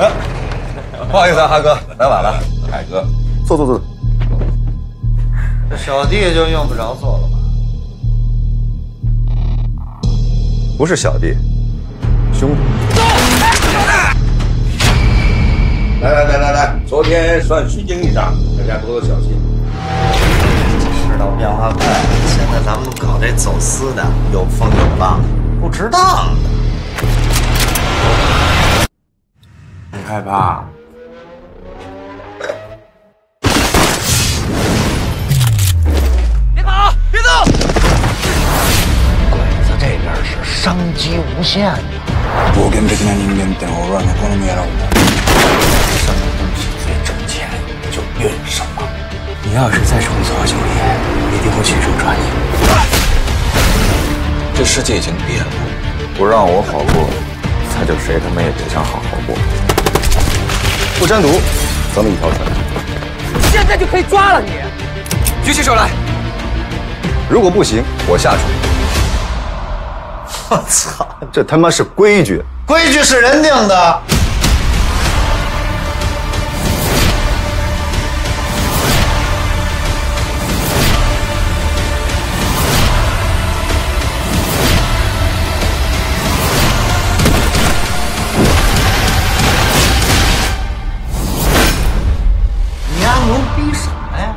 不好意思啊，哈哥，来晚了。海哥，坐坐坐。这小弟就用不着坐了吧？不是小弟，兄弟。来来来来来，昨天算虚惊一场，大家多多小心。世道变化快，现在咱们搞这走私的有风有浪，不值当害怕？别跑！别动！鬼子这边是商机无限呐。冒険的な人間って俺はの好みやろう。什么东西最挣钱就运什么。你要是再重操旧业，一定会去手抓你。这世界已经变了，不让我好过，那就谁他妈也别想好好过。 不沾毒，咱们一条船。现在就可以抓了你！举起手来！如果不行，我下去。我操！这他妈是规矩，规矩是人定的。丫牛逼什么呀？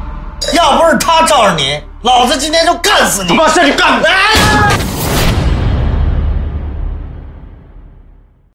要不是他罩着你，老子今天就干死你！把事情干了！